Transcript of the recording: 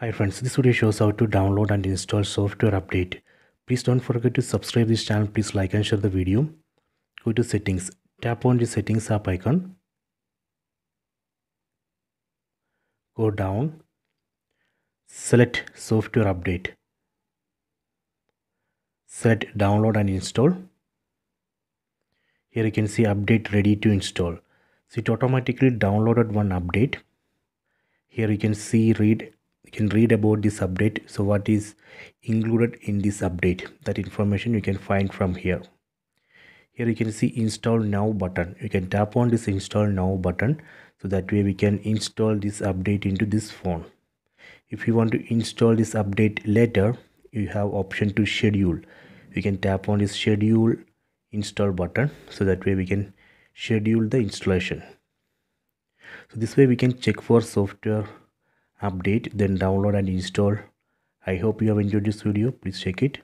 Hi friends, this video shows how to download and install software update. Please don't forget to subscribe this channel. Please like and share the video. Go to settings. Tap on the settings app icon. Go down. Select software update. Select download and install. Here you can see update ready to install. So it automatically downloaded one update. Here you can see read you can read about this update. So what is included in this update? That information you can find from here. Here you can see install now button. You can tap on this install now button so that way we can install this update into this phone. If you want to install this update later you have option to schedule. You can tap on this schedule install button so that way we can schedule the installation. So this way we can check for software update then download and install. I hope you have enjoyed this video. Please check it